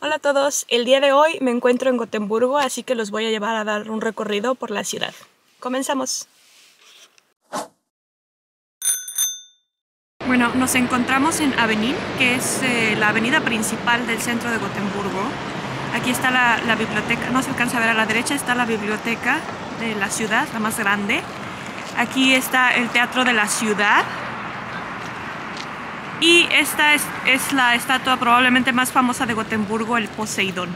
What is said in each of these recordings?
Hola a todos, el día de hoy me encuentro en Gotemburgo, así que los voy a llevar a dar un recorrido por la ciudad. Comenzamos. Bueno, nos encontramos en Avenir, que es eh, la avenida principal del centro de Gotemburgo. Aquí está la, la biblioteca, no se alcanza a ver a la derecha, está la biblioteca de la ciudad, la más grande. Aquí está el Teatro de la Ciudad, y esta es, es, la estatua probablemente más famosa de Gotemburgo, el Poseidón.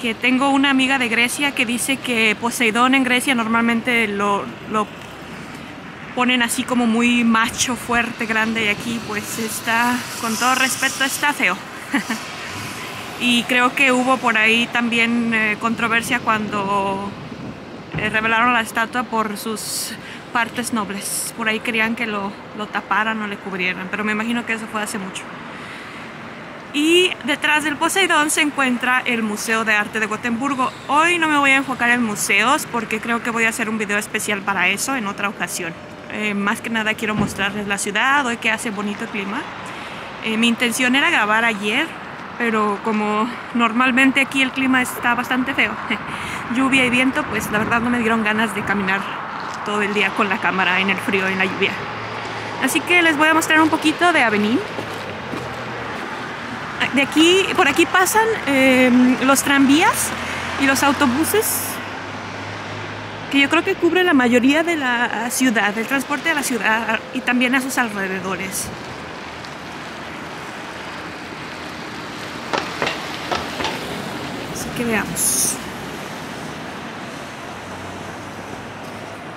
Que tengo una amiga de Grecia que dice que Poseidón en Grecia normalmente lo, lo ponen así como muy macho, fuerte, grande y aquí pues está, con todo respeto, está feo. y creo que hubo por ahí también eh, controversia cuando eh, revelaron la estatua por sus partes nobles. Por ahí querían que lo, lo taparan o le cubrieran, pero me imagino que eso fue hace mucho. Y detrás del Poseidón se encuentra el Museo de Arte de Gotemburgo. Hoy no me voy a enfocar en museos porque creo que voy a hacer un video especial para eso en otra ocasión. Eh, más que nada quiero mostrarles la ciudad, hoy que hace bonito clima. Eh, mi intención era grabar ayer, pero como normalmente aquí el clima está bastante feo, lluvia y viento, pues la verdad no me dieron ganas de caminar todo el día con la cámara en el frío, en la lluvia. Así que les voy a mostrar un poquito de Avenir. De aquí, por aquí pasan eh, los tranvías y los autobuses que yo creo que cubre la mayoría de la ciudad, del transporte de la ciudad y también a sus alrededores. Así que veamos.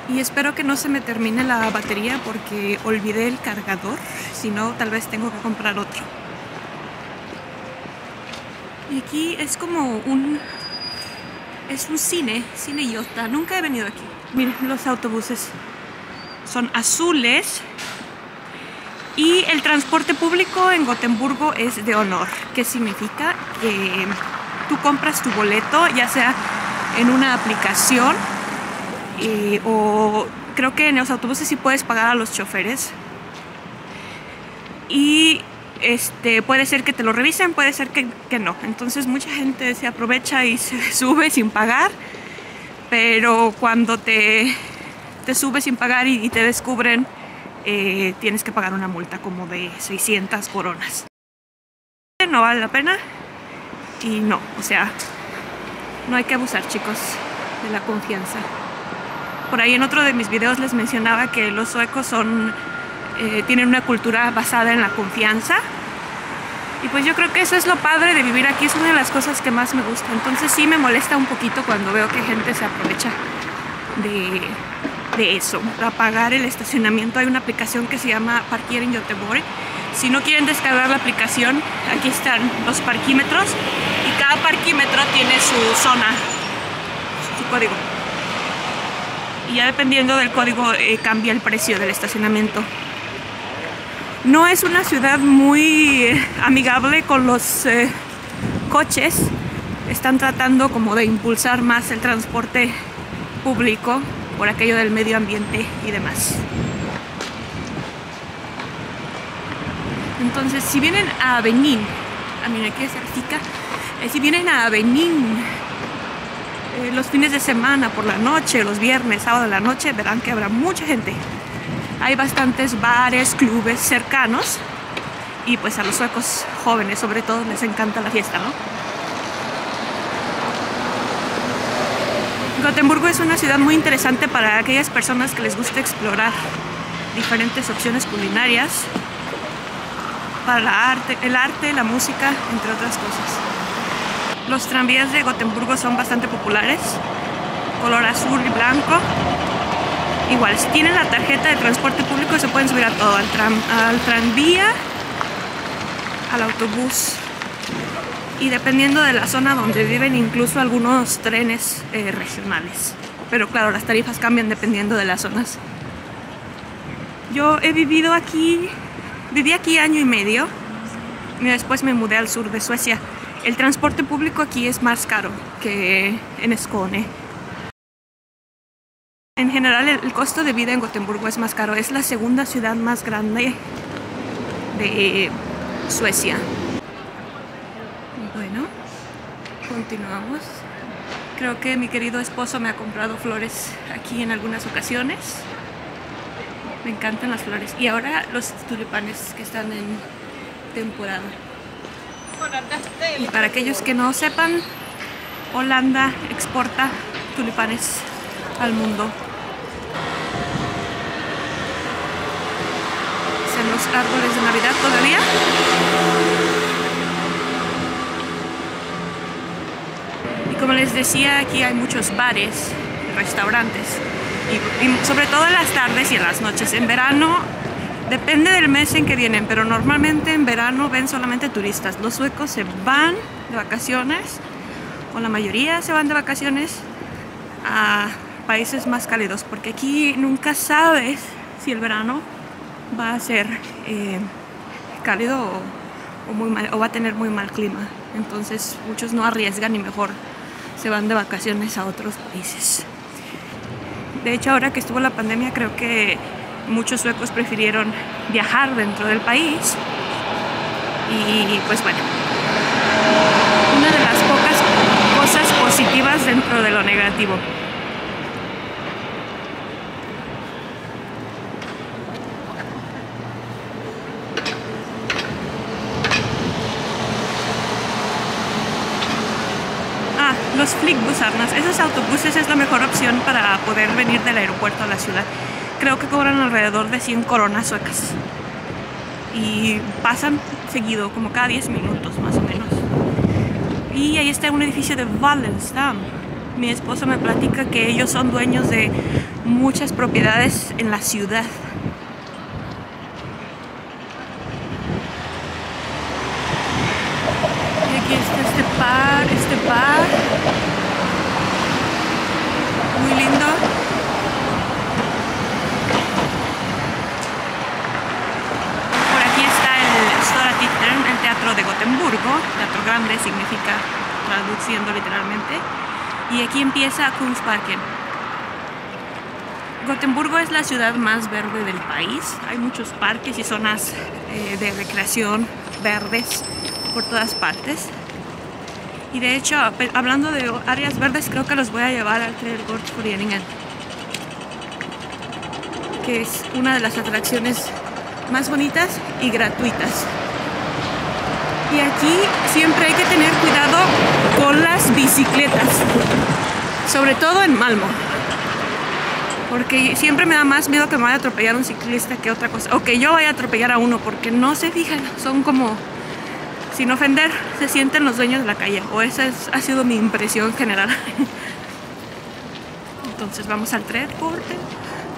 Y espero que no se me termine la batería porque olvidé el cargador, si no tal vez tengo que comprar otro. Y aquí es como un... es un cine, cine Iota, nunca he venido aquí. Miren, los autobuses son azules. Y el transporte público en Gotemburgo es de honor, que significa que tú compras tu boleto, ya sea en una aplicación eh, o creo que en los autobuses sí puedes pagar a los choferes. Y este, puede ser que te lo revisen, puede ser que, que, no. Entonces mucha gente se aprovecha y se sube sin pagar, pero cuando te, te subes sin pagar y, te descubren, eh, tienes que pagar una multa como de 600 coronas. No vale la pena y no, o sea, no hay que abusar chicos de la confianza. Por ahí en otro de mis videos les mencionaba que los suecos son, eh, tienen una cultura basada en la confianza. Y pues yo creo que eso es lo padre de vivir aquí, es una de las cosas que más me gusta. Entonces sí me molesta un poquito cuando veo que gente se aprovecha de, de eso. Para pagar el estacionamiento hay una aplicación que se llama Parkier en Göteborg. Si no quieren descargar la aplicación, aquí están los parquímetros y cada parquímetro tiene su zona, su código y ya dependiendo del código eh, cambia el precio del estacionamiento. No es una ciudad muy eh, amigable con los eh, coches. Están tratando como de impulsar más el transporte público por aquello del medio ambiente y demás. Entonces, si vienen a Avenir, a mí aquí es Artica, si vienen a eh, los fines de semana, por la noche, los viernes, sábado de la noche, verán que habrá mucha gente. Hay bastantes bares, clubes cercanos y pues a los suecos jóvenes sobre todo les encanta la fiesta, ¿no? Gotemburgo es una ciudad muy interesante para aquellas personas que les gusta explorar diferentes opciones culinarias, para el arte, la música, entre otras cosas. Los tranvías de Gotemburgo son bastante populares, color azul y blanco. Igual, si tienen la tarjeta de transporte público se pueden subir a todo, al, tram, al tranvía, al autobús y dependiendo de la zona donde viven incluso algunos trenes eh, regionales. Pero claro, las tarifas cambian dependiendo de las zonas. Yo he vivido aquí, viví aquí año y medio y después me mudé al sur de Suecia. El transporte público aquí es más caro que en Skåne. En general el costo de vida en Gotemburgo es más caro. Es la segunda ciudad más grande de Suecia. Bueno, Continuamos. Creo que mi querido esposo me ha comprado flores aquí en algunas ocasiones. Me encantan las flores. Y ahora los tulipanes que están en temporada. Y para aquellos que no sepan, Holanda exporta tulipanes al mundo. Son los árboles de Navidad todavía. Y como les decía, aquí hay muchos bares, restaurantes. Y, y sobre todo en las tardes y en las noches. En verano Depende del mes en que vienen, pero normalmente en verano ven solamente turistas. Los suecos se van de vacaciones, o la mayoría se van de vacaciones a países más cálidos, porque aquí nunca sabes si el verano va a ser eh, cálido o, va a tener muy mal clima. Entonces muchos no arriesgan y mejor se van de vacaciones a otros países. De hecho, ahora que estuvo la pandemia, creo que muchos suecos prefirieron viajar dentro del país. Y pues bueno, una de las pocas cosas positivas dentro de lo negativo. Ah, los Flickbusarnas, esos autobuses es la mejor opción para poder venir del aeropuerto a la ciudad creo que cobran alrededor de 100 coronas suecas. Y pasan seguido, como cada 10 minutos más o menos. Y ahí está un edificio de Wallenstam. Mi esposo me platica que ellos son dueños de muchas propiedades en la ciudad. Y aquí está este par, este par. Muy lindo. el Teatro Grande significa, traduciendo literalmente, y aquí empieza Kunstparken. Gotemburgo es la ciudad más verde del país, hay muchos parques y zonas eh, de recreación verdes por todas partes. Y de hecho, hablando de áreas verdes, creo que los voy a llevar al Trädgårdsföreningen, que es una de las atracciones más bonitas y gratuitas. Y aquí siempre hay que tener cuidado con las bicicletas, sobre todo en Malmo. Porque siempre me da más miedo que me vaya a atropellar un ciclista que otra cosa. O que yo vaya a atropellar a uno, porque no se fijan, son como, sin ofender, se sienten los dueños de la calle. O esa ha sido mi impresión general. Entonces vamos al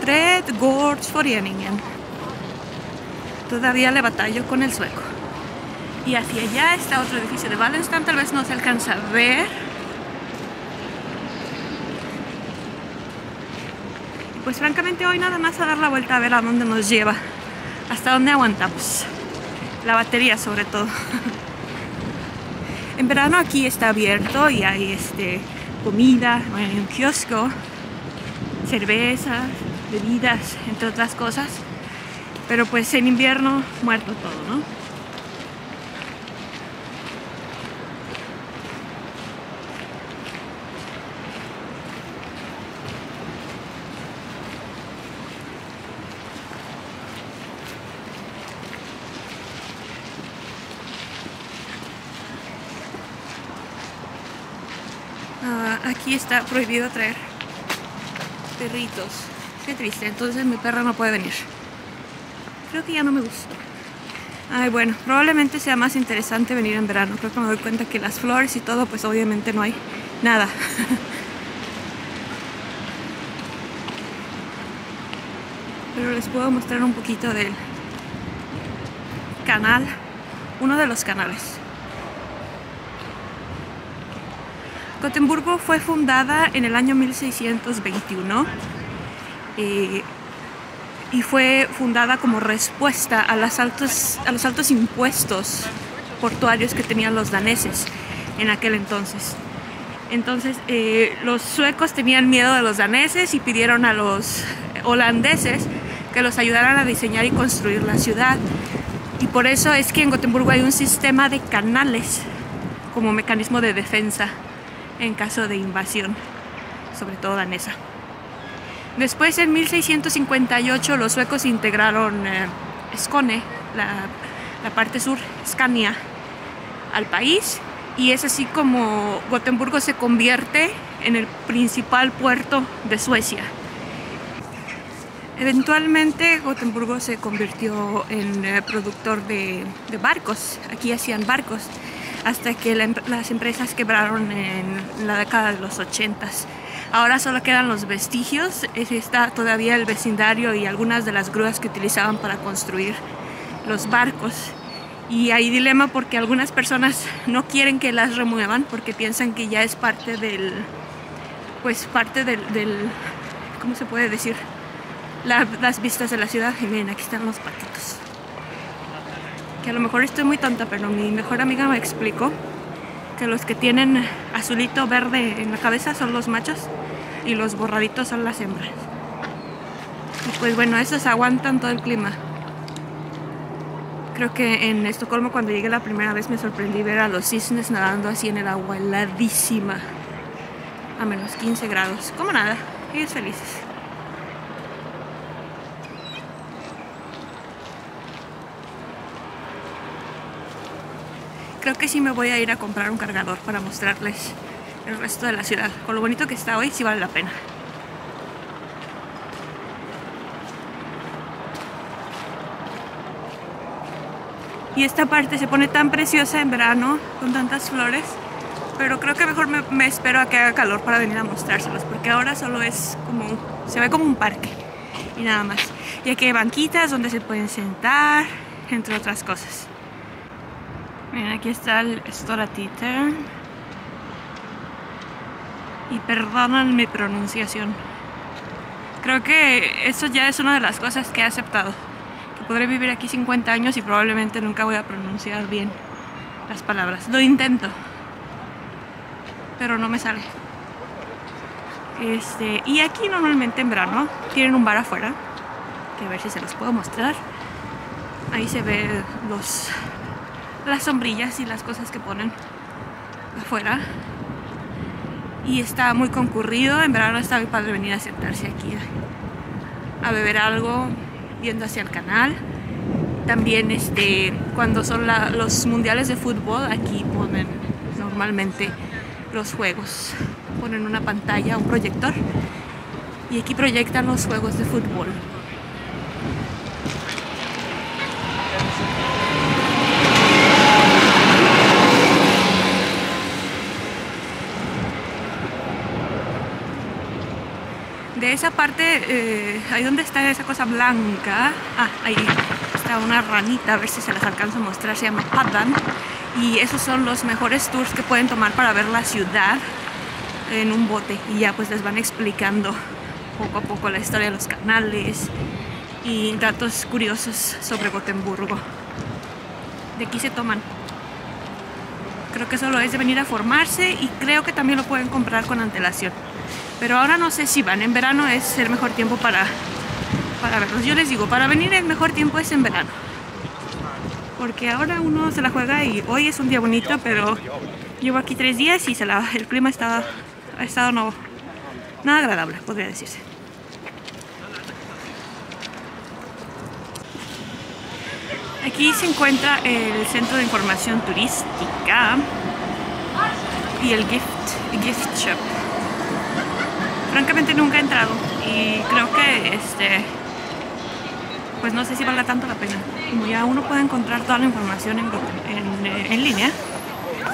Trädgårdsföreningen. Todavía le batallo con el sueco y hacia allá está otro edificio de Wallenstam, tal vez no se alcanza a ver. pues francamente hoy nada más a dar la vuelta a ver a dónde nos lleva, hasta dónde aguantamos, la batería sobre todo. en verano aquí está abierto y hay este, comida, hay un kiosco, cervezas, bebidas, entre otras cosas, pero pues en invierno muerto todo, ¿no? Está prohibido traer perritos. Qué triste, entonces mi perra no puede venir. Creo que ya no me gusta. Ay, bueno, probablemente sea más interesante venir en verano. Creo que me doy cuenta que las flores y todo, pues obviamente no hay nada. Pero les puedo mostrar un poquito del canal, uno de los canales. Gotemburgo fue fundada en el año 1621 eh, y fue fundada como respuesta a, los altos impuestos portuarios que tenían los daneses en aquel entonces. Entonces eh, los suecos tenían miedo de los daneses y pidieron a los holandeses que los ayudaran a diseñar y construir la ciudad. Y por eso es que en Gotemburgo hay un sistema de canales como mecanismo de defensa en caso de invasión, sobre todo danesa. Después, en 1658, los suecos integraron eh, Skåne, la, parte sur, Scania, al país y es así como Gotemburgo se convierte en el principal puerto de Suecia. Eventualmente Gotemburgo se convirtió en eh, productor de, de, barcos, aquí hacían barcos, hasta que la, las empresas quebraron en la década de los 80. Ahora solo quedan los vestigios, está todavía el vecindario y algunas de las grúas que utilizaban para construir los barcos. Y hay dilema porque algunas personas no quieren que las remuevan porque piensan que ya es parte del, pues parte del, del ¿cómo se puede decir? La, las vistas de la ciudad. Y miren, aquí están los patitos. Que a lo mejor estoy muy tonta, pero mi mejor amiga me explicó que los que tienen azulito verde en la cabeza son los machos y los borraditos son las hembras. Y pues bueno, esos aguantan todo el clima. Creo que en Estocolmo cuando llegué la primera vez me sorprendí ver a los cisnes nadando así en el agua heladísima a menos 15 grados. Como nada, ellos felices. Creo que sí me voy a ir a comprar un cargador para mostrarles el resto de la ciudad. Con lo bonito que está hoy, sí vale la pena. Y esta parte se pone tan preciosa en verano, con tantas flores. Pero creo que mejor me, me, espero a que haga calor para venir a mostrárselos, porque ahora solo es como, se ve como un parque y nada más. Y aquí hay banquitas donde se pueden sentar, entre otras cosas. Miren, aquí está el Storatiter. Y perdonan mi pronunciación. Creo que eso ya es una de las cosas que he aceptado podré vivir aquí 50 años y probablemente nunca voy a pronunciar bien las palabras. Lo intento, pero no me sale. Este, y aquí normalmente en verano tienen un bar afuera, que a ver si se los puedo mostrar. Ahí se ve los, las sombrillas y las cosas que ponen afuera. Y está muy concurrido, en verano está muy padre venir a sentarse aquí a beber algo, viendo hacia el canal. También este, cuando son los mundiales de fútbol, aquí ponen normalmente los juegos. Ponen una pantalla, un proyector, y aquí proyectan los juegos de fútbol. de esa parte, eh, ahí donde está esa cosa blanca, ah, ahí está una ranita, a ver si se las alcanzo a mostrar, se llama Paddan, y esos son los mejores tours que pueden tomar para ver la ciudad en un bote, y ya pues les van explicando poco a poco la historia de los canales y datos curiosos sobre Gotemburgo. De aquí se toman. Creo que solo es de venir a formarse y creo que también lo pueden comprar con antelación. Pero ahora no sé si van. En verano es el mejor tiempo para, para verlos. Yo les digo, para venir el mejor tiempo es en verano. Porque ahora uno se la juega y hoy es un día bonito, pero llevo aquí tres días y el clima está, ha estado no, nada agradable, podría decirse. Aquí se encuentra el Centro de Información Turística y el gift Shop francamente nunca he entrado y creo que este pues no sé si valga tanto la pena. Como ya uno puede encontrar toda la información en, eh, en línea.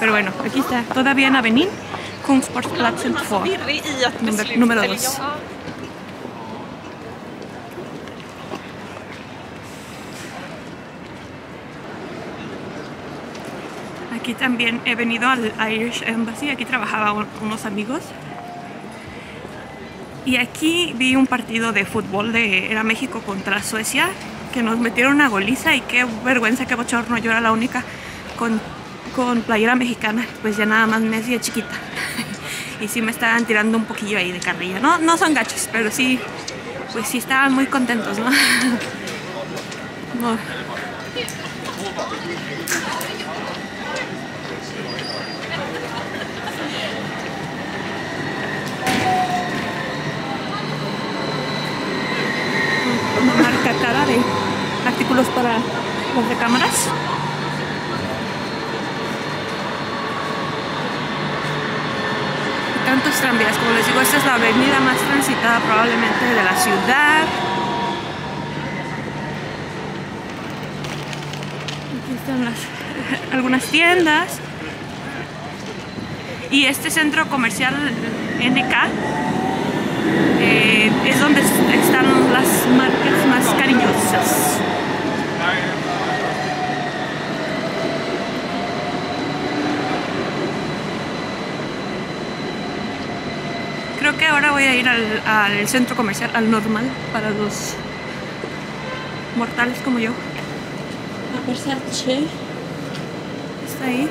Pero bueno, aquí está, todavía en Avenir Kungsportsplatsen 2 número 2 Aquí también he venido al Irish Embassy, aquí trabajaba unos amigos y aquí vi un partido de fútbol de era México contra Suecia, que nos metieron una goliza y qué vergüenza, qué bochorno. Yo era la única con, con playera mexicana, pues ya nada más Messi de chiquita. y sí me estaban tirando un poquillo ahí de carrilla. No, no son gachos, pero sí, pues sí estaban muy contentos, ¿no? no. Los de cámaras. tantos tranvías, como les digo, esta es la avenida más transitada probablemente de la ciudad. Aquí están las, algunas tiendas. Y este centro comercial NK eh, es donde están las marcas más cariñosas. Que ahora voy a ir al, al centro comercial, al normal, para los mortales como yo. A Versace. Está ahí.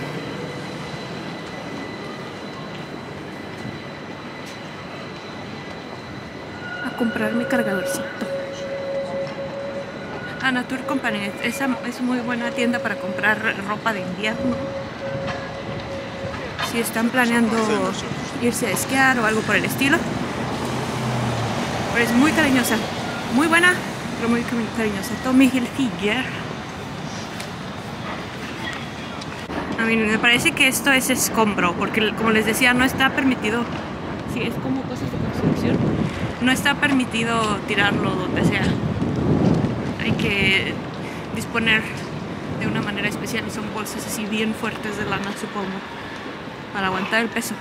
A comprar mi cargadorcito. A Nature Company. Esa es muy buena tienda para comprar ropa de invierno. Si están planeando irse a esquiar o algo por el estilo. Pero es muy cariñosa. Muy buena, pero muy cariñosa. Tommy Hilfiger. A mí me parece que esto es escombro, porque como les decía, no está permitido, si es como cosas de construcción, no está permitido tirarlo donde sea. Hay que disponer de una manera especial y son bolsas así bien fuertes de lana, supongo, para aguantar el peso.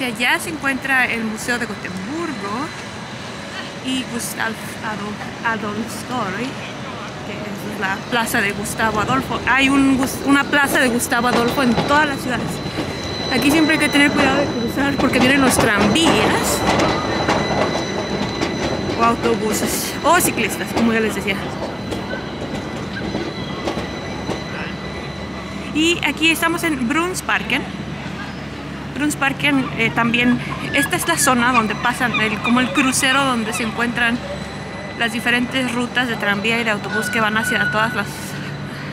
Hacia allá se encuentra el Museo de Gotemburgo y Gustav Adolfstorg, que es la plaza de Gustavo Adolfo. Hay un, una plaza de Gustavo Adolfo en todas las ciudades. Aquí siempre hay que tener cuidado de cruzar porque vienen los tranvías o autobuses o ciclistas, como ya les decía. Y aquí estamos en Brunsparken. Brunsparken eh, también, esta es la zona donde pasan, el, como el crucero donde se encuentran las diferentes rutas de tranvía y de autobús que van hacia todas las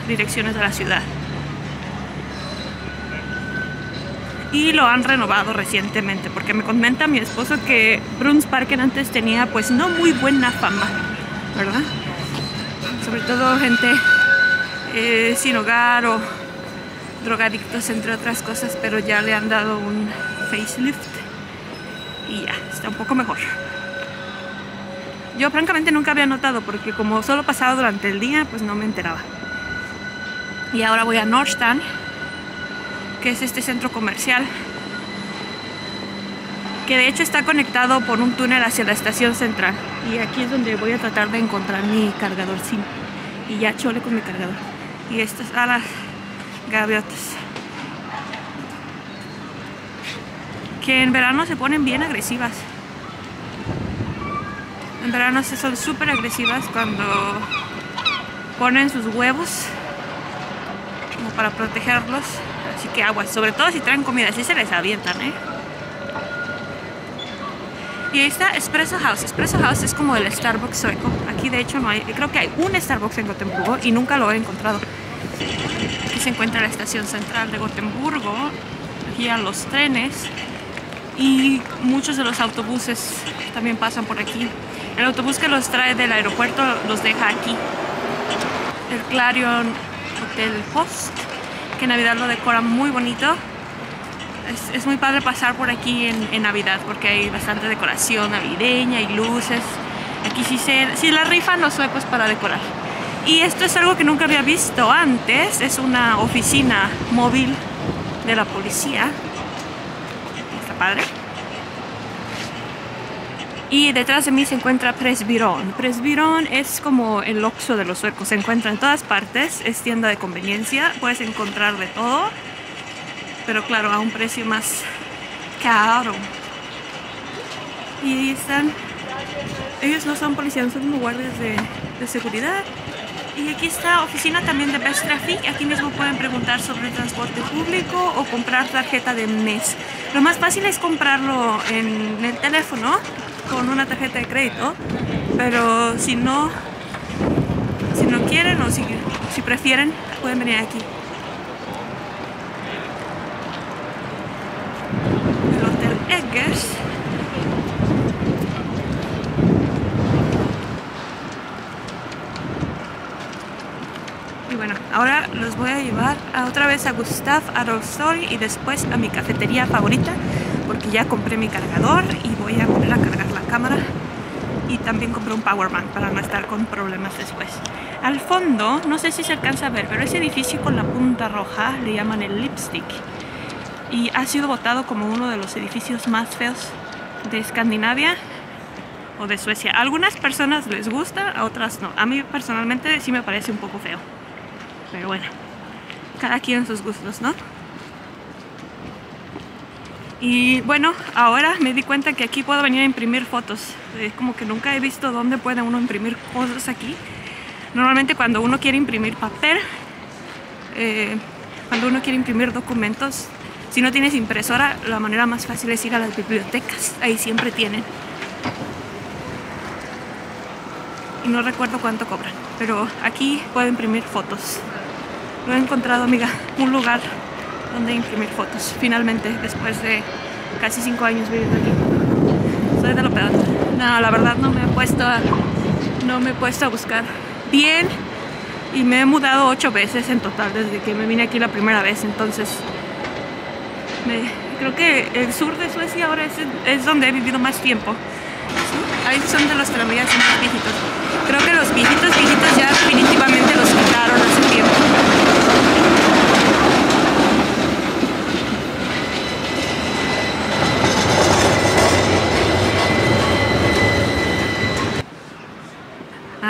direcciones de la ciudad. Y lo han renovado recientemente, porque me comenta mi esposo que Brunsparken antes tenía pues no muy buena fama, ¿verdad? Sobre todo gente eh, sin hogar o drogadictos entre otras cosas, pero ya le han dado un facelift y ya, está un poco mejor. Yo francamente nunca había notado porque como solo pasaba durante el día, pues no me enteraba. Y ahora voy a Nordstrand, que es este centro comercial, que de hecho está conectado por un túnel hacia la estación central. Y aquí es donde voy a tratar de encontrar mi cargador. Y ya chole con mi cargador. Y estas a las gaviotas. Que en verano se ponen bien agresivas. En verano se son súper agresivas cuando ponen sus huevos como para protegerlos. Así que aguas, sobre todo si traen comida, así se les avientan, ¿eh? Y ahí está Espresso House. Espresso House es como el Starbucks sueco. Aquí de hecho no hay, creo que hay un Starbucks en Gotemburgo y nunca lo he encontrado. Aquí se encuentra la estación central de Gotemburgo, a los trenes y muchos de los autobuses también pasan por aquí. El autobús que los trae del aeropuerto los deja aquí. El Clarion Hotel Post, que en Navidad lo decora muy bonito. Es, es muy padre pasar por aquí en, en, Navidad porque hay bastante decoración navideña y luces. Aquí sí, se, sí la rifan los suecos para decorar. Y esto es algo que nunca había visto antes. Es una oficina móvil de la policía. Está padre. Y detrás de mí se encuentra Presbyrón. Presbyrón es como el Oxxo de los suecos. Se encuentra en todas partes. Es tienda de conveniencia. Puedes encontrar de todo. Pero claro, a un precio más caro. Y ahí están. Ellos no son policías, son como guardias de seguridad. Y aquí está oficina también de Best Traffic. Aquí mismo pueden preguntar sobre el transporte público o comprar tarjeta de mes. Lo más fácil es comprarlo en el teléfono con una tarjeta de crédito, pero si no, si no quieren o si, si prefieren, pueden venir aquí. El Hotel Eggers. Bueno, ahora los voy a llevar a otra vez a Gustav Adolf Story y después a mi cafetería favorita porque ya compré mi cargador y voy a poner a cargar la cámara y también compré un power bank para no estar con problemas después. Al fondo, no sé si se alcanza a ver, pero ese edificio con la punta roja le llaman el lipstick y ha sido votado como uno de los edificios más feos de Escandinavia o de Suecia. A algunas personas les gusta, a otras no. A mí personalmente sí me parece un poco feo. Pero bueno, cada quien sus gustos, ¿no? Y bueno, ahora me di cuenta que aquí puedo venir a imprimir fotos. Es como que nunca he visto dónde puede uno imprimir cosas aquí. Normalmente cuando uno quiere imprimir papel, eh, cuando uno quiere imprimir documentos, si no tienes impresora, la manera más fácil es ir a las bibliotecas. Ahí siempre tienen. Y no recuerdo cuánto cobran, pero aquí puedo imprimir fotos. Lo he encontrado, amiga, un lugar donde imprimir fotos. Finalmente, después de casi cinco años viviendo aquí. Soy de lo peor. No, la verdad no me he puesto a, no me he puesto a buscar bien y me he mudado ocho veces en total desde que me vine aquí la primera vez. Entonces, creo que el sur de Suecia ahora es, es donde he vivido más tiempo. Ahí son de los tranvías más viejitos. Creo que los viejitos, viejitos ya definitivamente los quitaron hace tiempo.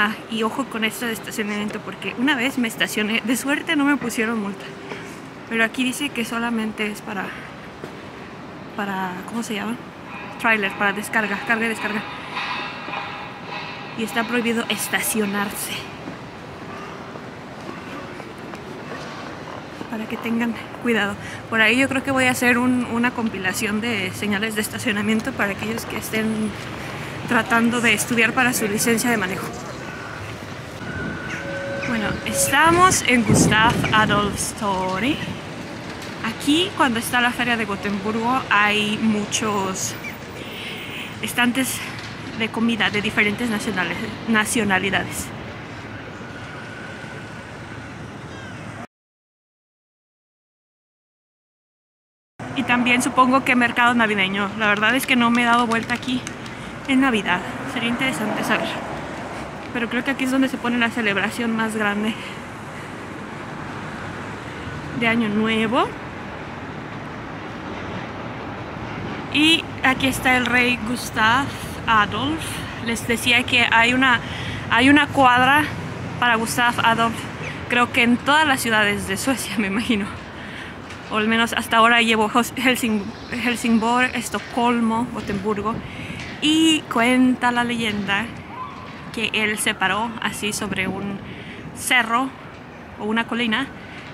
Ah, y ojo con esto de estacionamiento porque una vez me estacioné, de suerte no me pusieron multa. Pero aquí dice que solamente es para para ¿cómo se llama? Trailer, para descarga, carga y descarga. Y está prohibido estacionarse. Para que tengan cuidado. Por ahí yo creo que voy a hacer un- una compilación de señales de estacionamiento para aquellos que estén tratando de estudiar para su licencia de manejo. Estamos en Gustav Adolf Story. Aquí, cuando está la feria de Gotemburgo, hay muchos estantes de comida de diferentes nacionalidades. Y también supongo que mercado navideño. La verdad es que no me he dado vuelta aquí en Navidad. Sería interesante saber. Pero creo que aquí es donde se pone la celebración más grande de Año Nuevo. Y aquí está el rey Gustav Adolf. Les decía que hay una, hay una cuadra para Gustav Adolf, creo que en todas las ciudades de Suecia, me imagino. O al menos hasta ahora llevo Helsing, Helsingborg, Estocolmo, Gotemburgo. Y cuenta la leyenda que él se paró así sobre un cerro o una colina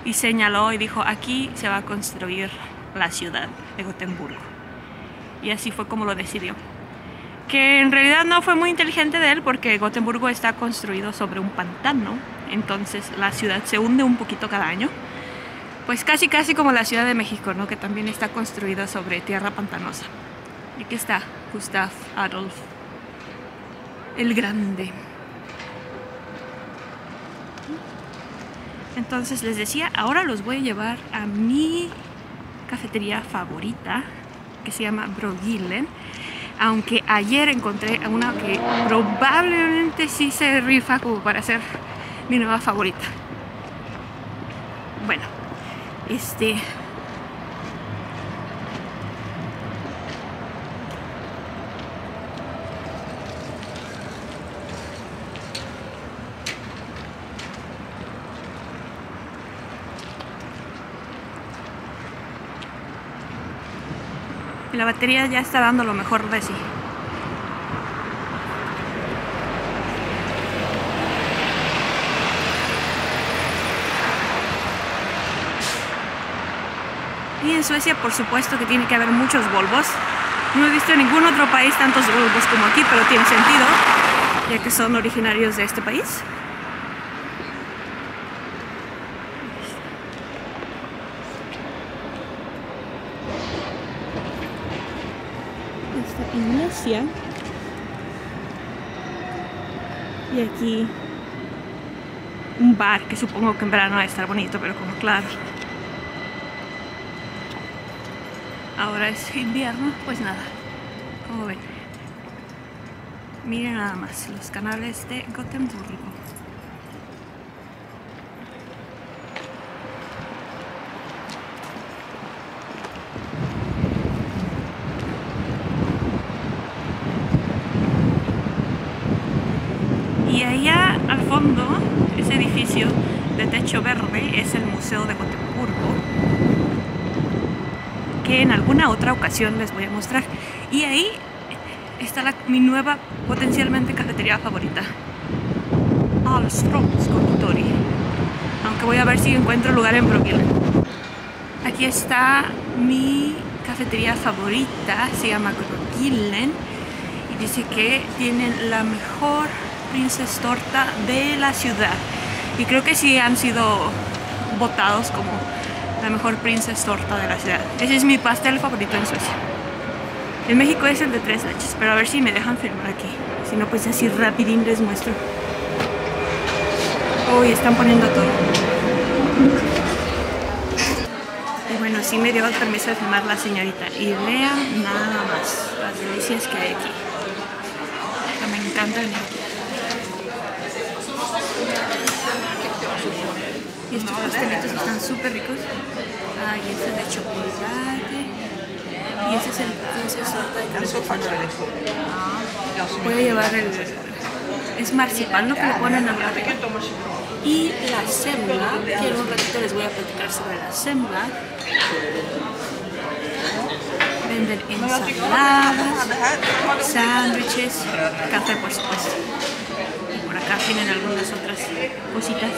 y señaló y dijo, aquí se va a construir la ciudad de Gotemburgo. Y así fue como lo decidió. Que en realidad no fue muy inteligente de él porque Gotemburgo está construido sobre un pantano, entonces la ciudad se hunde un poquito cada año. Pues casi casi como la Ciudad de México, ¿no? Que también está construida sobre tierra pantanosa. Y aquí está Gustav Adolf el Grande. Entonces les decía, ahora los voy a llevar a mi cafetería favorita, que se llama Brogillen. Aunque ayer encontré una que probablemente sí se rifa como para ser mi nueva favorita. Bueno, este. La batería ya está dando lo mejor de sí. Y en Suecia, por supuesto, que tiene que haber muchos Volvos. No he visto en ningún otro país tantos Volvos como aquí, pero tiene sentido, ya que son originarios de este país. Esta iglesia. Y aquí un bar que supongo que en verano va a estar bonito, pero como claro. Ahora es invierno, pues nada. Como ven. Miren nada más los canales de Gotemburgo. Y allá al fondo, ese edificio de techo verde es el Museo de Gotemburgo, que en alguna otra ocasión les voy a mostrar. Y ahí está la- mi nueva, potencialmente cafetería favorita. Alstroms Conditori. Aunque voy a ver si encuentro lugar en Brooklyn. Aquí está mi cafetería favorita, se llama Brooklyn. Y dice que tienen la mejor Princess Torta de la ciudad. Y creo que sí han sido votados como la mejor Princess Torta de la ciudad. Ese es mi pastel favorito en Suecia. En México es el de tres leches, pero a ver si me dejan filmar aquí. Si no, pues así rapidín les muestro. Uy, están poniendo todo. Y bueno, sí me dio el permiso de filmar la señorita. Y vean nada más las delicias que hay aquí. Que me encanta venir aquí. Y estos pastelitos están súper ricos. Ay, este es de chocolate. Y ese es el princess torta de café. Voy a llevar el... Es marzipan lo que le ponen al arriba. Y la sembla, que en un ratito les voy a platicar sobre la sembla. Venden ensaladas, sándwiches, café por supuesto. Y por acá tienen algunas otras cositas.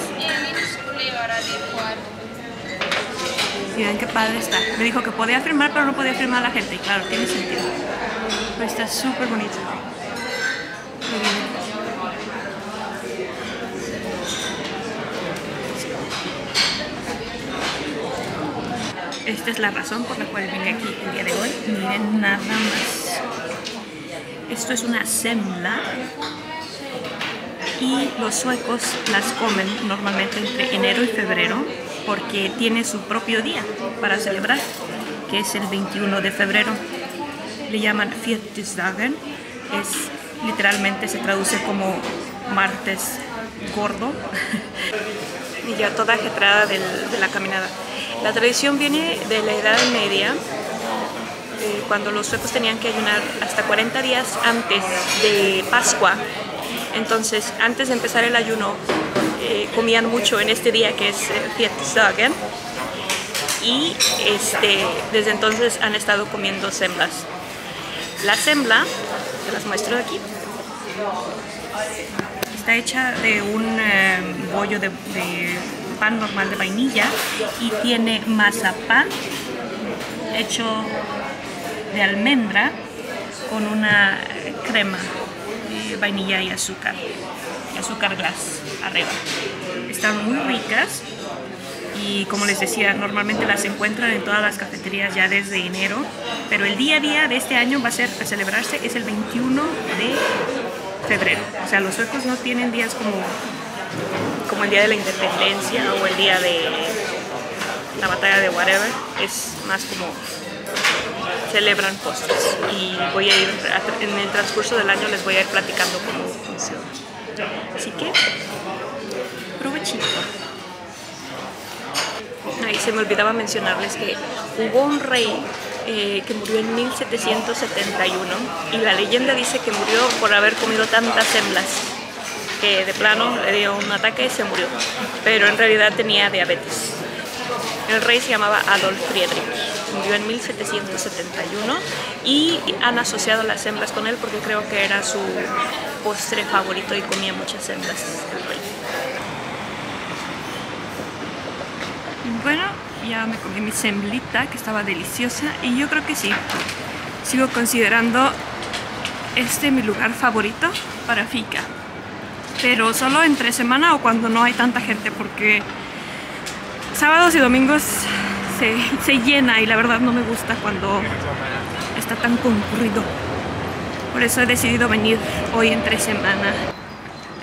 Ven qué padre está. Me dijo que podía firmar, pero no podía firmar a la gente. Y claro, tiene sentido. Pero está súper bonito. Esta es la razón por la cual vine aquí el día de hoy. Miren nada más. Esto es una semla y los suecos las comen normalmente entre enero y febrero porque tiene su propio día para celebrar, que es el 21 de febrero. Le llaman Viertisdagen, es literalmente se traduce como martes gordo. y ya toda ajetrada del, de la caminada. La tradición viene de la Edad Media, eh, cuando los suecos tenían que ayunar hasta 40 días antes de Pascua. Entonces, antes de empezar el ayuno, eh, comían mucho en este día que es Viertisdagen. Y este, desde entonces han estado comiendo semblas. La sembla, te las muestro aquí, está hecha de un eh, bollo de, de pan normal de vainilla y tiene mazapán hecho de almendra con una crema vainilla y azúcar, y azúcar glass arriba. Están muy ricas y como les decía, normalmente las encuentran en todas las cafeterías ya desde enero, pero el día a día de este año va a ser a celebrarse es el 21 de febrero. O sea, los suecos no tienen días como, como el día de la independencia o el día de la batalla de whatever, es más como celebran postres y voy a ir en el transcurso del año les voy a ir platicando cómo funciona. Así que provechito. Ahí se me olvidaba mencionarles que hubo un rey eh, que murió en 1771 y la leyenda dice que murió por haber comido tantas hembras que de plano le dio un ataque y se murió, pero en realidad tenía diabetes. El rey se llamaba Adolf Friedrich, murió en 1771 y han asociado las hembras con él porque creo que era su postre favorito y comía muchas hembras el rey. Bueno, ya me comí mi semblita que estaba deliciosa y yo creo que sí, sigo considerando este mi lugar favorito para fika. Pero solo entre semana o cuando no hay tanta gente porque sábados y domingos se, se llena y la verdad no me gusta cuando está tan concurrido. Por eso he decidido venir hoy entre semana.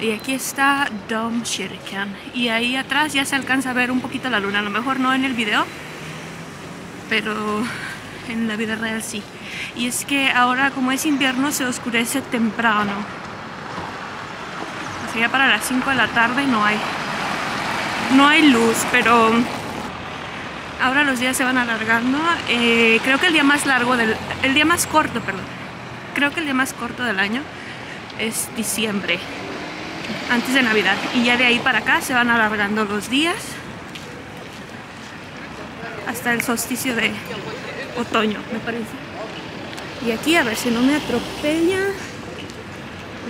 Y aquí está Dom Shirikan. Y ahí atrás ya se alcanza a ver un poquito la luna. A lo mejor no en el video, pero en la vida real sí. Y es que ahora como es invierno se oscurece temprano. O sea, ya para las 5 de la tarde no hay no hay luz, pero ahora los días se van alargando. Eh, creo que el día más largo del el día más corto, perdón. Creo que el día más corto del año es diciembre, antes de Navidad. Y ya de ahí para acá se van alargando los días hasta el solsticio de otoño, me parece. Y aquí, a ver si no me atropella.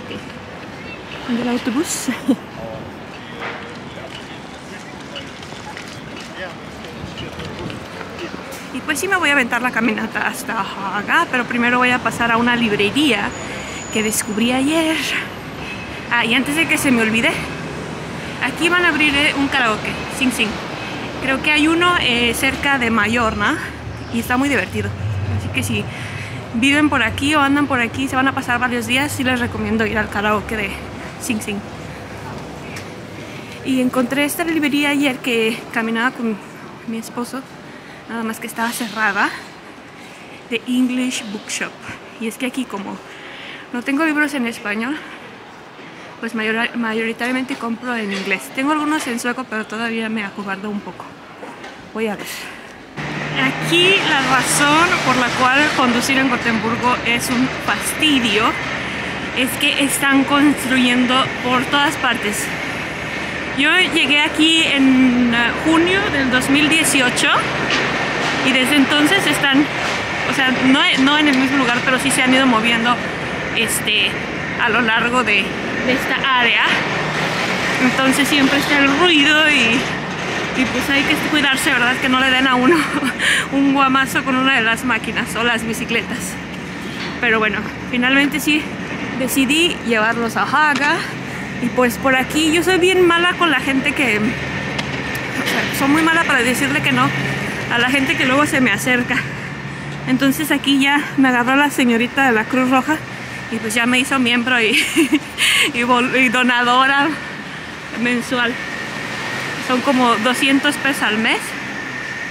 Ok. El autobús. pues sí me voy a aventar la caminata hasta Haga, pero primero voy a pasar a una librería que descubrí ayer. Ah, y antes de que se me olvide, aquí van a abrir eh, un karaoke, Sing Sing. Creo que hay uno eh, cerca de Mayorna y está muy divertido. Así que si viven por aquí o andan por aquí, se van a pasar varios días, sí les recomiendo ir al karaoke de Sing Sing. Y encontré esta librería ayer que caminaba con mi esposo, nada más que estaba cerrada, de English Bookshop. Y es que aquí como no tengo libros en español, pues mayor, mayoritariamente compro en inglés. Tengo algunos en sueco, pero todavía me acobardo un poco. Voy a ver. Aquí la razón por la cual conducir en Gotemburgo es un fastidio es que están construyendo por todas partes. Yo llegué aquí en uh, junio del 2018 y desde entonces están, o sea, no, en el mismo lugar, pero sí se han ido moviendo este, a lo largo de, de esta área. Entonces siempre está el ruido y y pues hay que cuidarse, ¿verdad? Que no le den a uno un guamazo con una de las máquinas o las bicicletas. Pero bueno, finalmente sí decidí llevarlos a Haga y pues por aquí yo soy bien mala con la gente que... O sea, soy muy mala para decirle que no a la gente que luego se me acerca. Entonces aquí ya me agarró la señorita de la Cruz Roja y pues ya me hizo miembro y, donadora mensual son como 200 pesos al mes.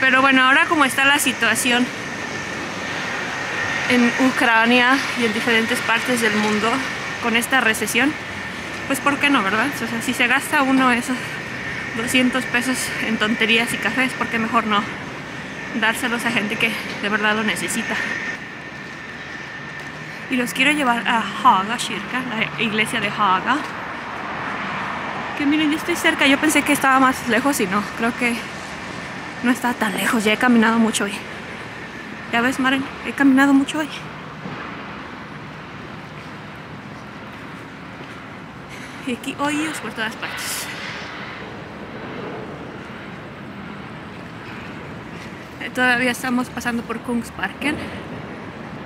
Pero bueno, ahora como está la situación en Ucrania y en diferentes partes del mundo con esta recesión, pues ¿por qué no, verdad? O sea, si se gasta uno esos 200 pesos en tonterías y cafés, ¿por qué mejor no dárselos a gente que de verdad lo necesita? Y los quiero llevar a Haga Shirka, la iglesia de Haga. Que miren, yo estoy cerca. Yo pensé que estaba más lejos y no. Creo que no está tan lejos. Ya he caminado mucho hoy. Ya ves, Maren, he caminado mucho hoy. Y aquí hoyos por todas partes. Todavía estamos pasando por Kungsparken.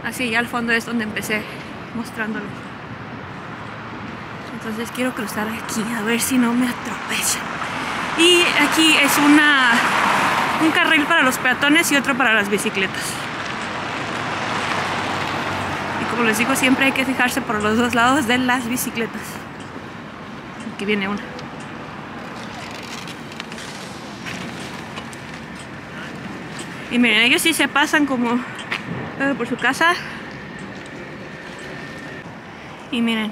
Así, allá al fondo es donde empecé mostrándolo. Entonces quiero cruzar aquí a ver si no me atropellan. Y aquí es una un carril para los peatones y otro para las bicicletas. Y como les digo, siempre hay que fijarse por los dos lados de las bicicletas. Aquí viene una. Y miren, ellos sí se pasan como por su casa. Y miren,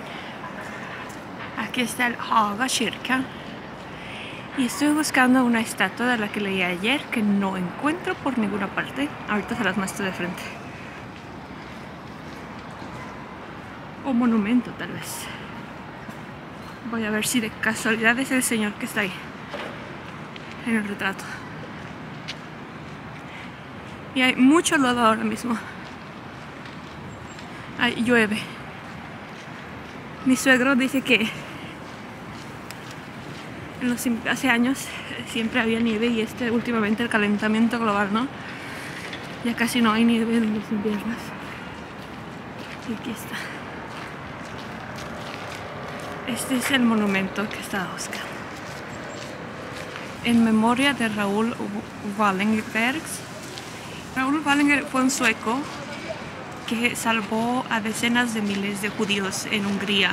aquí está el Haga Shirka. Y estoy buscando una estatua de la que leí ayer que no encuentro por ninguna parte. Ahorita se las muestro de frente. O monumento tal vez. Voy a ver si de casualidad es el señor que está ahí. En el retrato. Y hay mucho lodo ahora mismo. Ay, llueve. Mi suegro dice que hace años siempre había nieve y este últimamente el calentamiento global, ¿no? Ya casi no hay nieve en los inviernos. Y aquí está. Este es el monumento que estaba buscando. En memoria de Raúl Wallenbergs. Raúl Wallenberg fue un sueco que salvó a decenas de miles de judíos en Hungría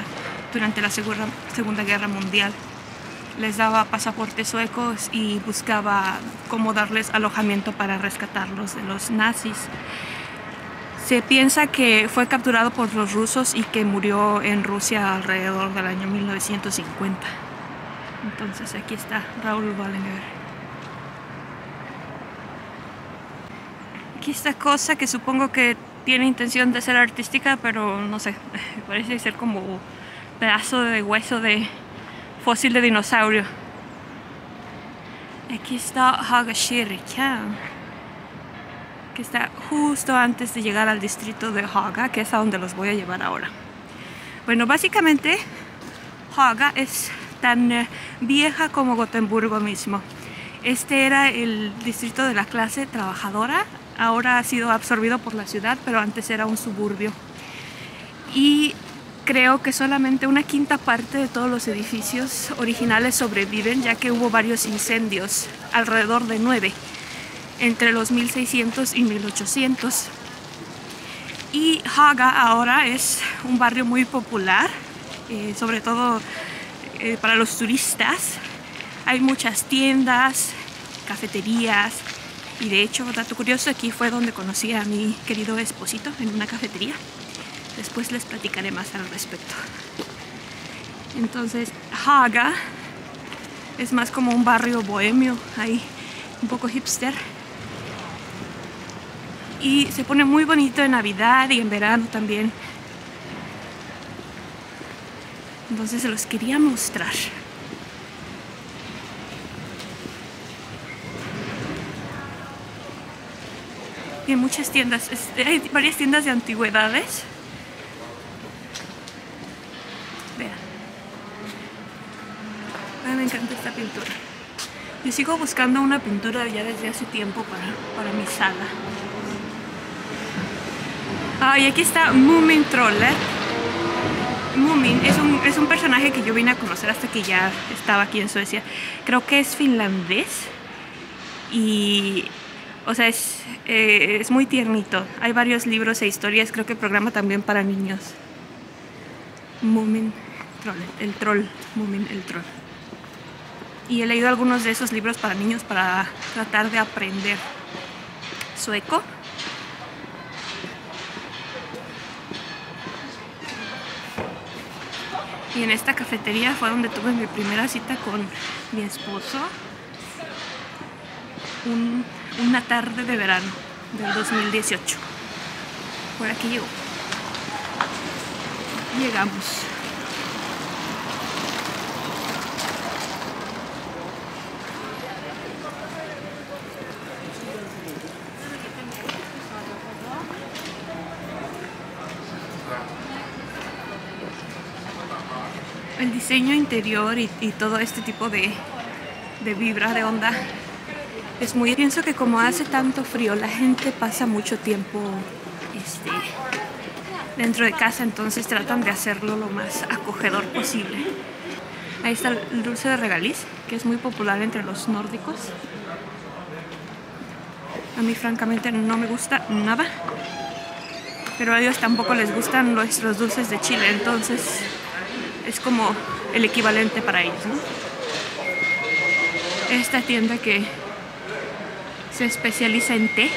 durante la Segunda Guerra Mundial. Les daba pasaportes suecos y buscaba cómo darles alojamiento para rescatarlos de los nazis. Se piensa que fue capturado por los rusos y que murió en Rusia alrededor del año 1950. Entonces aquí está Raúl Wallinger. Aquí esta cosa que supongo que tiene intención de ser artística, pero no sé, parece ser como pedazo de hueso de fósil de dinosaurio. Aquí está Hagashirikan, que está justo antes de llegar al distrito de Haga, que es a donde los voy a llevar ahora. Bueno, básicamente Haga es tan eh, vieja como Gotemburgo mismo. Este era el distrito de la clase trabajadora, ahora ha sido absorbido por la ciudad, pero antes era un suburbio. Y creo que solamente una quinta parte de todos los edificios originales sobreviven, ya que hubo varios incendios, alrededor de nueve, entre los 1600 y 1800. Y Haga ahora es un barrio muy popular, eh, sobre todo eh, para los turistas. Hay muchas tiendas, cafeterías y de hecho, dato curioso, aquí fue donde conocí a mi querido esposito en una cafetería. Después les platicaré más al respecto. Entonces, Haga es más como un barrio bohemio, ahí un poco hipster. Y se pone muy bonito en Navidad y en verano también. Entonces se los quería mostrar. Y muchas tiendas, este, hay varias tiendas de antigüedades. Vean. Ay, me encanta esta pintura. Yo sigo buscando una pintura ya desde hace tiempo para, para mi sala. Ah, y aquí está Moomin Troller. Moomin es un, es un personaje que yo vine a conocer hasta que ya estaba aquí en Suecia. Creo que es finlandés. Y, o sea, es, eh, es muy tiernito. Hay varios libros e historias, creo que programa también para niños. Moomin Troll, el troll, Moomin el troll. Y he leído algunos de esos libros para niños para tratar de aprender sueco. Y en esta cafetería fue donde tuve mi primera cita con mi esposo. Un- una tarde de verano del 2018. Por aquí llegó. Llegamos. El diseño interior y, todo este tipo de, de vibra, de onda, es muy... Pienso que como hace tanto frío, la gente pasa mucho tiempo este, dentro de casa, entonces tratan de hacerlo lo más acogedor posible. Ahí está el dulce de regaliz, que es muy popular entre los nórdicos. A mí francamente no me gusta nada, pero a ellos tampoco les gustan nuestros dulces de Chile, entonces es como el equivalente para ellos. Esta tienda que se especializa en té.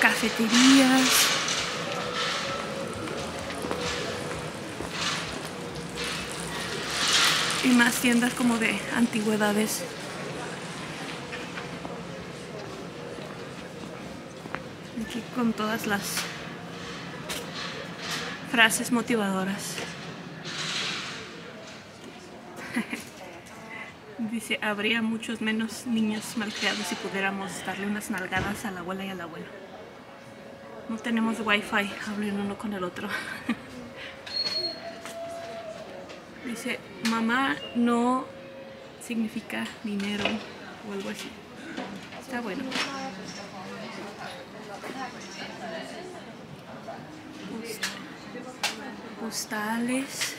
Cafeterías. Y más tiendas como de antigüedades. Aquí con todas las frases motivadoras. Dice, habría muchos menos niños malcriados si pudiéramos darle unas nalgadas a la abuela y al abuelo. No tenemos wifi, hablen uno con el otro. Dice, mamá no significa dinero o algo así. Está bueno. Post- Postales.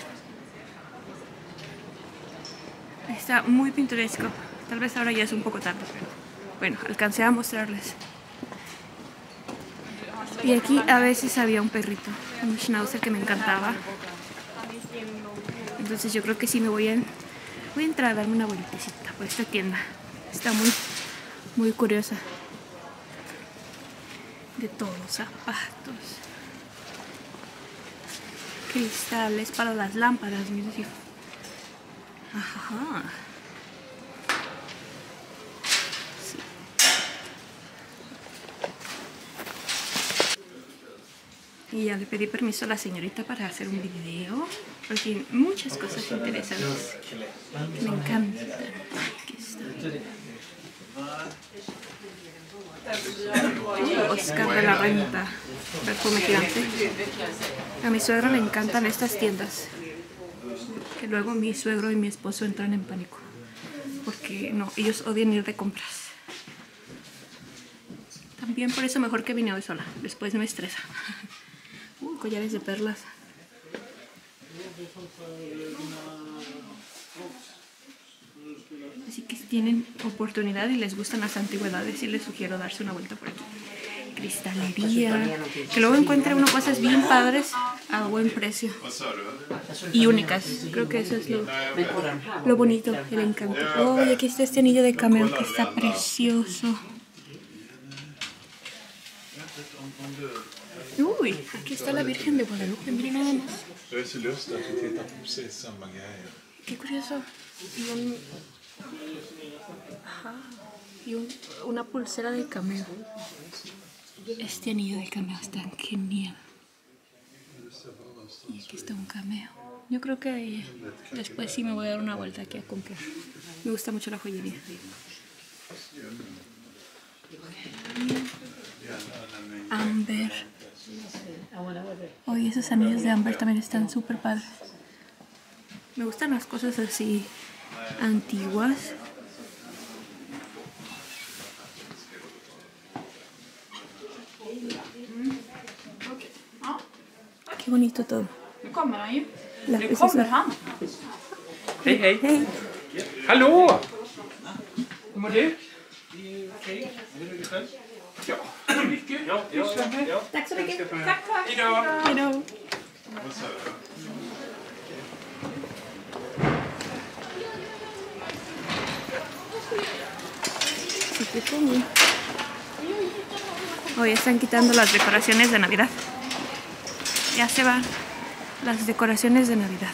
Está muy pintoresco. Tal vez ahora ya es un poco tarde, pero bueno, alcancé a mostrarles. Y aquí a veces había un perrito, un schnauzer que me encantaba. Entonces yo creo que sí me voy a, voy a entrar a darme una vueltecita por esta tienda. Está muy, muy curiosa. De todos, zapatos, cristales para las lámparas, mira si- Ajá. Sí. Y ya le pedí permiso a la señorita para hacer un video, porque tiene muchas cosas interesantes que me encantan. Aquí está. Oscar de la Renta, perfume gigante. A mi suegra le encantan estas tiendas. Que luego mi suegro y mi esposo entran en pánico. Porque no, ellos odian ir de compras. También por eso mejor que vine hoy sola. Después me estresa. Uy, collares de perlas. Así que si tienen oportunidad y les gustan las antigüedades, sí les sugiero darse una vuelta por aquí. Cristalería. Que luego encuentren uno cosas bien padres a buen precio. Y únicas. Creo que eso es lo, lo bonito, el encanto. Oh, y aquí está este anillo de cameo que está precioso. Uy, aquí está la Virgen de Guadalupe, miren nada. Qué curioso. Y, Ajá. Y un- una pulsera de cameo. Este anillo de cameo está genial. Y aquí está un cameo. Yo creo que después sí me voy a dar una vuelta aquí a comprar. Me gusta mucho la joyería. Amber. Oye, esos anillos de Amber también están súper padres. Me gustan las cosas así antiguas. Mm. Okay. Ja. Det. Nu kommer han ju. Nu kommer han. Hej, hej. hej. Hallå! Hur mår du? Okej. Hur är det själv? Ja, mycket. Ja, ja, ja. Tack så mycket. Tack, tack. Hej då. Hej då. Hoy están quitando las decoraciones de Navidad. Ya se van las decoraciones de Navidad.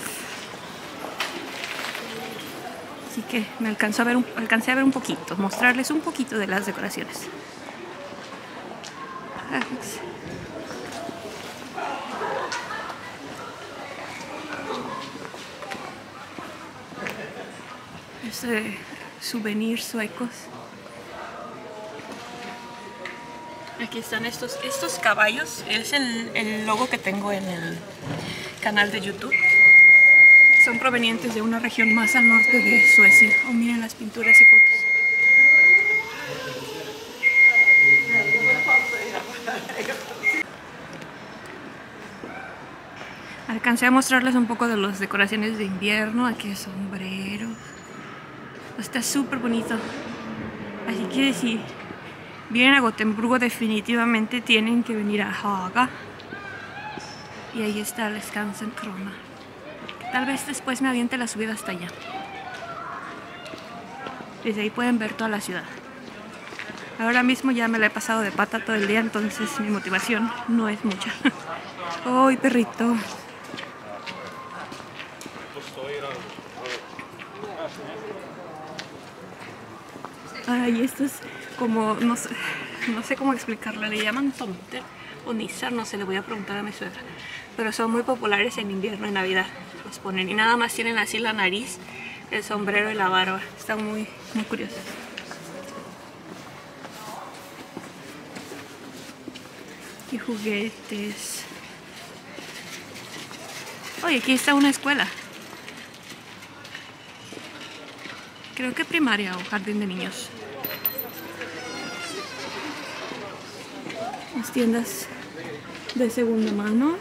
Así que me alcanzó a ver un, alcancé a ver un poquito, mostrarles un poquito de las decoraciones. Este souvenirs suecos. Aquí están estos, estos caballos. Es el, el logo que tengo en el canal de YouTube. Son provenientes de una región más al norte de Suecia. Oh, miren las pinturas y fotos. Alcancé a mostrarles un poco de las decoraciones de invierno. Aquí sombreros. Está súper bonito. Así que si vienen a Gotemburgo definitivamente tienen que venir a Haga. Y ahí está el Skansen Krona. Tal vez después me aviente la subida hasta allá. Desde ahí pueden ver toda la ciudad. Ahora mismo ya me la he pasado de pata todo el día, entonces mi motivación no es mucha. ¡Ay, perrito! Ay, esto es como, no sé, no sé cómo explicarlo, le llaman tomter o nizar, no sé, le voy a preguntar a mi suegra. Pero son muy populares en invierno y Navidad, los ponen. Y nada más tienen así la nariz, el sombrero y la barba. Están muy, muy curiosos. Y juguetes. Oye, aquí está una escuela. Creo que primaria o jardín de niños. Tiendas de segunda mano.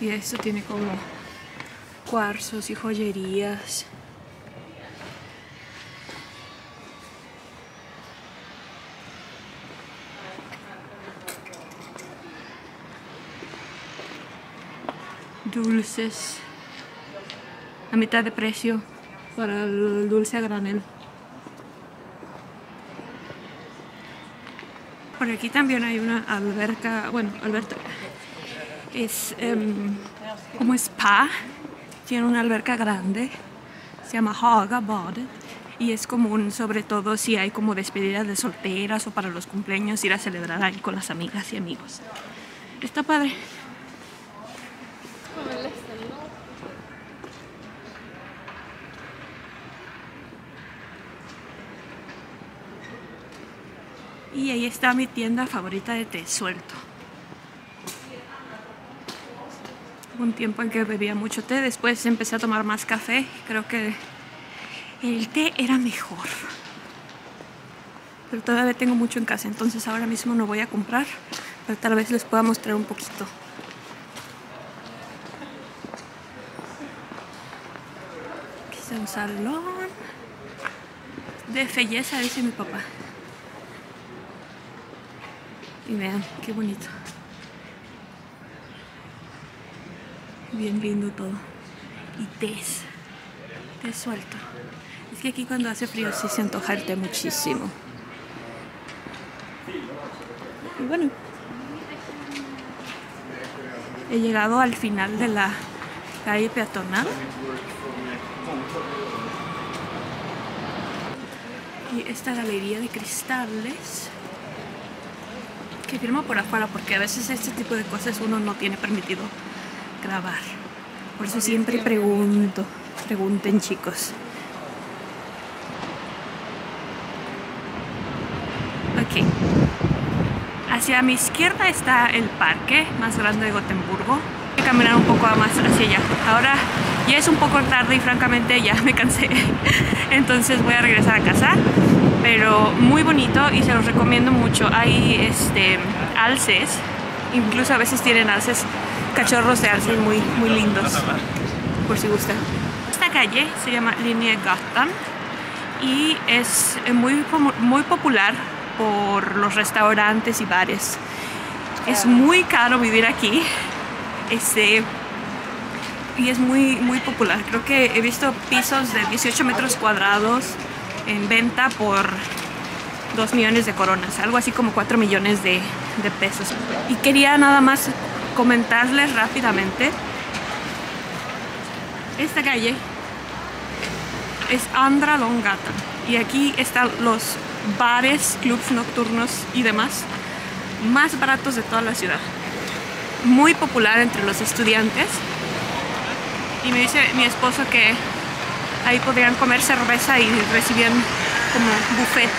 Y esto tiene como cuarzos y joyerías. Dulces a mitad de precio para el dulce a granel. Por aquí también hay una alberca, bueno, alberca, es em, como spa, tiene una alberca grande, se llama Haga Badet y es común sobre todo si hay como despedidas de solteras o para los cumpleaños ir a celebrar ahí con las amigas y amigos. Está padre. Y ahí está mi tienda favorita de té suelto. Un tiempo en que bebía mucho té, después empecé a tomar más café. Creo que el té era mejor. Pero todavía tengo mucho en casa, entonces ahora mismo no voy a comprar, pero tal vez les pueda mostrar un poquito. Aquí está un salón de belleza, dice mi papá. Y vean, qué bonito. Bien lindo todo. Y tés. Té suelto. Es que aquí cuando hace frío sí se antoja el té muchísimo. Y bueno. He llegado al final de la calle peatonal. Y esta galería de cristales que firmo por afuera porque a veces este tipo de cosas uno no tiene permitido grabar. Por eso siempre pregunto, pregunten chicos. Ok. Hacia mi izquierda está el parque más grande de Gotemburgo. Voy a caminar un poco más hacia allá. Ahora ya es un poco tarde y francamente ya me cansé. Entonces voy a regresar a casa pero muy bonito y se los recomiendo mucho. Hay este, alces, incluso a veces tienen alces, cachorros de alces muy, muy lindos, por si gustan. Esta calle se llama Línea Gatan y es muy, muy popular por los restaurantes y bares. Es muy caro vivir aquí. Este, y es muy, muy popular. Creo que he visto pisos de 18 metros cuadrados en venta por 2 millones de coronas, algo así como 4 millones de, pesos. Y quería nada más comentarles rápidamente, esta calle es Andra Longata y aquí están los bares, clubs nocturnos y demás más baratos de toda la ciudad. Muy popular entre los estudiantes. Y me dice mi esposo que ahí podrían comer cerveza y recibían como buffet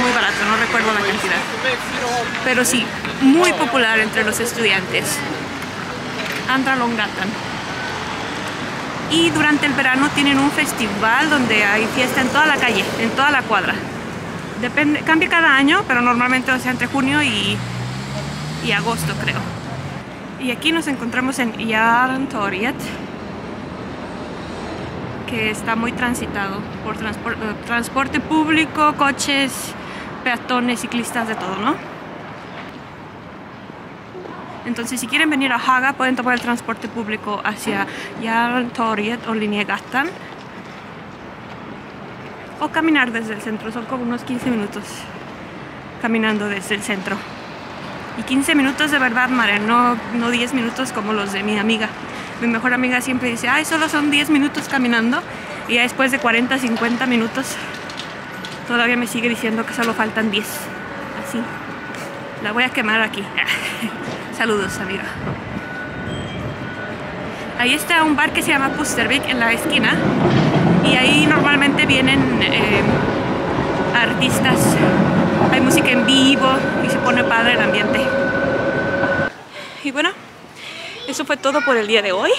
muy barato, no recuerdo la cantidad. Pero sí, muy popular entre los estudiantes. Andra Longatan. Y durante el verano tienen un festival donde hay fiesta en toda la calle, en toda la cuadra. Depende, cambia cada año, pero normalmente o sea entre junio y, y agosto creo. Y aquí nos encontramos en Jarntorget, que está muy transitado por transporte, transporte público, coches, peatones, ciclistas, de todo, ¿no? Entonces, si quieren venir a Haga, pueden tomar el transporte público hacia Jarntorget o Linjegatan o caminar desde el centro. Son como unos 15 minutos caminando desde el centro. Y 15 minutos de verdad, Mare, no, no 10 minutos como los de mi amiga. Mi mejor amiga siempre dice, ay, solo son 10 minutos caminando. Y ya después de 40, 50 minutos, todavía me sigue diciendo que solo faltan 10. Así. La voy a quemar aquí. Saludos, amiga. Ahí está un bar que se llama Pustervik en la esquina. Y ahí normalmente vienen eh, artistas. Hay música en vivo y se pone padre el ambiente. Y bueno, eso fue todo por el día de hoy.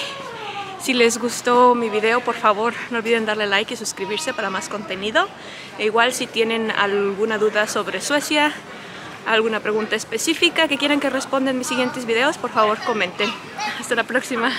Si les gustó mi video, por favor no olviden darle like y suscribirse para más contenido. E igual si tienen alguna duda sobre Suecia, alguna pregunta específica que quieran que responda en mis siguientes videos, por favor comenten. Hasta la próxima.